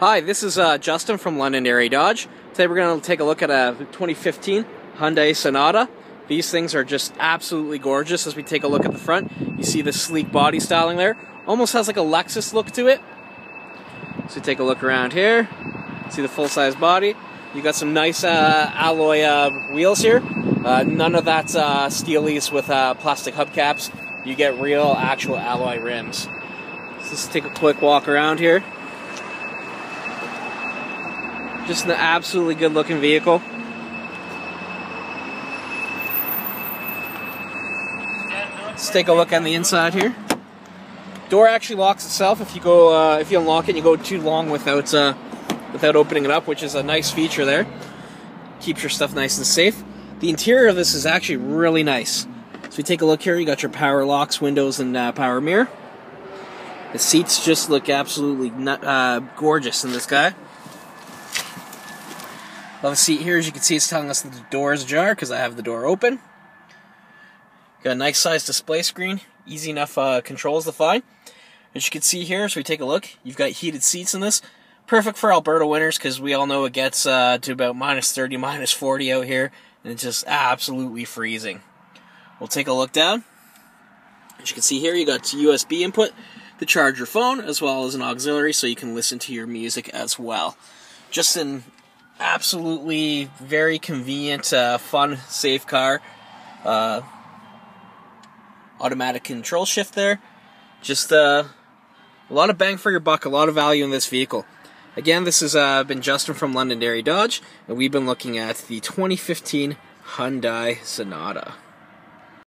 Hi, this is uh, Justin from Londonderry Dodge. Today we're going to take a look at a 2015 Hyundai Sonata. These things are just absolutely gorgeous as we take a look at the front. You see the sleek body styling there. Almost has like a Lexus look to it. So take a look around here. See the full-size body. You got some nice uh, alloy uh, wheels here. Uh, none of that uh, steelies with uh, plastic hubcaps. You get real, actual alloy rims. So let's take a quick walk around here. Just an absolutely good looking vehicle. Let's take a look on the inside here. Door actually locks itself if you go uh, if you unlock it and you go too long without uh, without opening it up, which is a nice feature there. Keeps your stuff nice and safe. The interior of this is actually really nice. So we take a look here. You got your power locks, windows, and uh, power mirror. The seats just look absolutely nut, uh, gorgeous in this guy. Love the seat here. As you can see, it's telling us the door is ajar because I have the door open. Got a nice size display screen. Easy enough uh, controls to find. As you can see here, as we take a look, you've got heated seats in this. Perfect for Alberta winters because we all know it gets uh, to about minus 30, minus 40 out here. And it's just absolutely freezing. We'll take a look down. As you can see here, you got USB input to charge your phone as well as an auxiliary so you can listen to your music as well. Just an absolutely very convenient, uh, fun, safe car. Uh, automatic control shift there. Just uh, a lot of bang for your buck, a lot of value in this vehicle. Again, this has uh, been Justin from Londonderry Dodge, and we've been looking at the 2015 Hyundai Sonata.